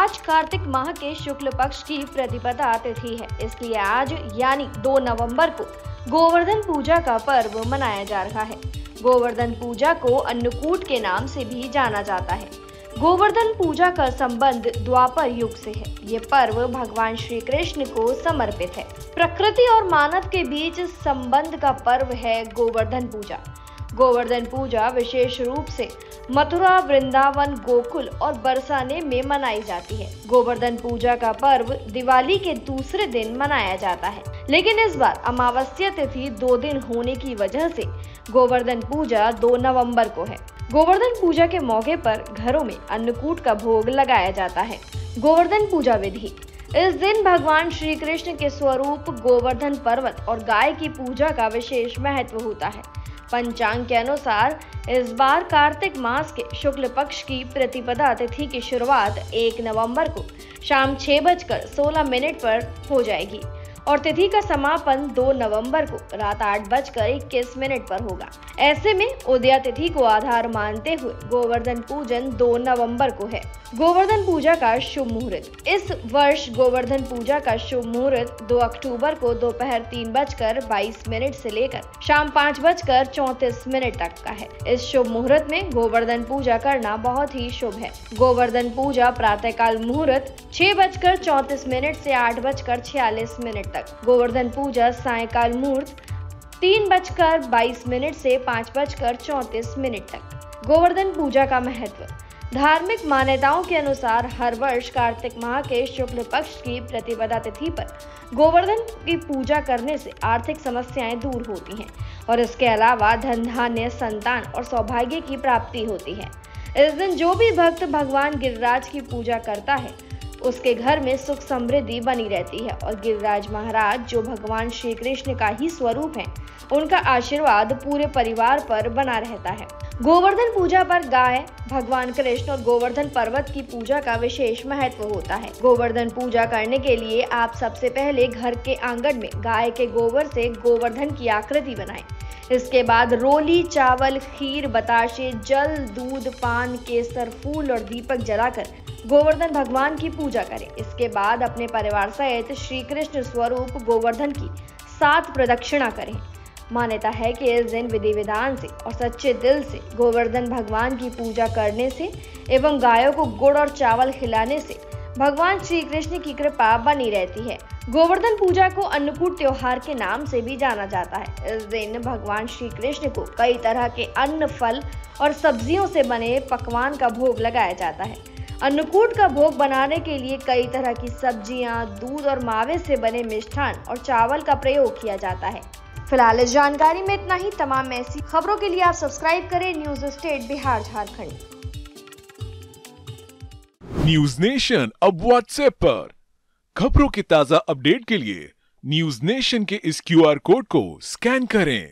कार्तिक माह के शुक्ल पक्ष की प्रतिपदा तिथि है। इसलिए आज, यानी 2 नवंबर को, गोवर्धन पूजा का पर्व मनाया जा रहा है। गोवर्धन पूजा को अन्नकूट के नाम से भी जाना जाता है। गोवर्धन पूजा का संबंध द्वापर युग से है। ये पर्व भगवान श्री कृष्ण को समर्पित है। प्रकृति और मानव के बीच संबंध का पर्व है गोवर्धन पूजा। गोवर्धन पूजा विशेष रूप से मथुरा, वृंदावन, गोकुल और बरसाने में मनाई जाती है। गोवर्धन पूजा का पर्व दिवाली के दूसरे दिन मनाया जाता है। लेकिन इस बार अमावस्या तिथि दो दिन होने की वजह से गोवर्धन पूजा दो नवंबर को है। गोवर्धन पूजा के मौके पर घरों में अन्नकूट का भोग लगाया जाता है। गोवर्धन पूजा विधि। इस दिन भगवान श्री कृष्ण के स्वरूप गोवर्धन पर्वत और गाय की पूजा का विशेष महत्व होता है। पंचांग के अनुसार, इस बार कार्तिक मास के शुक्ल पक्ष की प्रतिपदा तिथि की शुरुआत 1 नवंबर को शाम छह बजकर सोलह मिनट पर हो जाएगी। और तिथि का समापन 2 नवंबर को, रात आठ बजकर इक्कीस मिनट पर होगा। ऐसे में उदया तिथि को आधार मानते हुए गोवर्धन पूजन 2 नवंबर को है। गोवर्धन पूजा का शुभ मुहूर्त। इस वर्ष गोवर्धन पूजा का शुभ मुहूर्त 2 अक्टूबर को दोपहर तीन बजकर बाईस मिनट से लेकर शाम पाँच बजकर चौतीस मिनट तक का है। इस शुभ मुहूर्त में गोवर्धन पूजा करना बहुत ही शुभ है। गोवर्धन पूजा प्रातः काल मुहूर्त छह बजकर चौतीस मिनट से आठ बजकर छियालीस मिनट तक। गोवर्धन पूजा, सायकाल मुहूर्त, तीन बजकर बाईस मिनट से पाँच बजकर चौंतीस मिनट तक। गोवर्धन पूजा का महत्व। धार्मिक मान्यताओं के अनुसार हर वर्ष कार्तिक माह के शुक्ल पक्ष की प्रतिपदा तिथि पर गोवर्धन की पूजा करने से आर्थिक समस्याएँ दूर होती हैं और इसके अलावा धन, धान्य, संतान और सौभाग्य की प्राप्ति होती है। इस दिन जो भी भक्त भगवान गिरिराज की पूजा करता है उसके घर में सुख समृद्धि बनी रहती है और गिरिराज महाराज, जो भगवान श्री कृष्ण का ही स्वरूप है, उनका आशीर्वाद पूरे परिवार पर बना रहता है गोवर्धन पूजा पर गाय, भगवान कृष्ण और गोवर्धन पर्वत की पूजा का विशेष महत्व होता है गोवर्धन पूजा करने के लिए आप सबसे पहले घर के आँगन में गाय के गोबर से गोवर्धन की आकृति बनाएँ। इसके बाद रोली, चावल, खीर, बताशे, जल, दूध, पान, केसर, फूल और दीपक जलाकर गोवर्धन भगवान की पूजा करें। इसके बाद अपने परिवार सहित श्री कृष्ण स्वरूप गोवर्धन की सात प्रदक्षिणा करें। मान्यता है कि इस दिन विधि विधान से और सच्चे दिल से गोवर्धन भगवान की पूजा करने से एवं गायों को गुड़ और चावल खिलाने से भगवान श्री कृष्ण की कृपा बनी रहती है। गोवर्धन पूजा को अन्नकूट त्योहार के नाम से भी जाना जाता है। इस दिन भगवान श्री कृष्ण को कई तरह के अन्न फल और सब्जियों से बने पकवान का भोग लगाया जाता है। अन्नकूट का भोग बनाने के लिए कई तरह की सब्ज़ियाँ, दूध और मावे से बने मिष्ठान और चावल का प्रयोग किया जाता है। फ़िलहाल इस जानकारी में इतना ही। तमाम ऐसी खबरों के लिए आप सब्सक्राइब करें news state Bihar Jharkhand. News nation अब व्हाट्सएप पर। खबरों के ताज़ा अपडेट के लिए न्यूज़ नेशन के इस क्यूआर कोड को स्कैन करें।